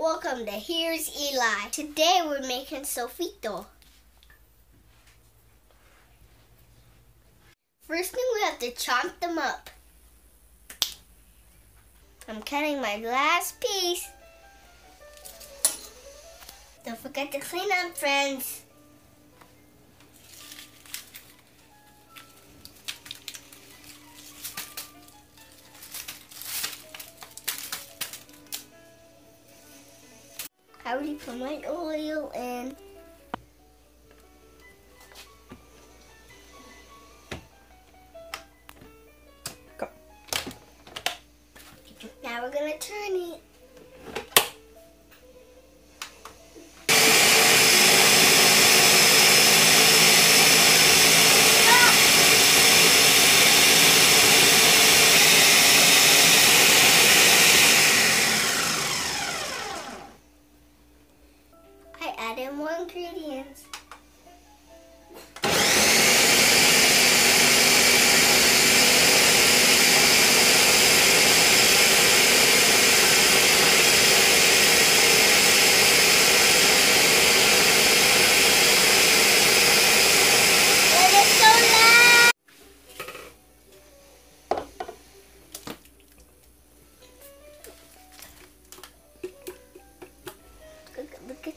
Welcome to Here's Eli. Today we're making sofrito. First thing we have to chop them up. I'm cutting my last piece. Don't forget to clean up, friends. I already put my oil in. Go. Now we're gonna turn it. Added more ingredients.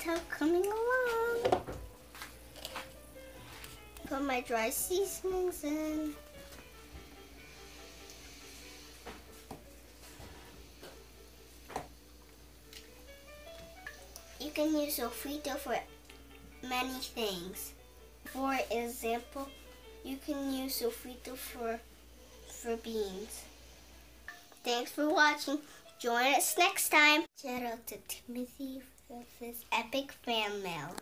How coming along. Put my dry seasonings in. You can use sofrito for many things. For example, you can use sofrito for for beans. Thanks for watching. Join us next time. Shout out to Timothy this epic fan mail.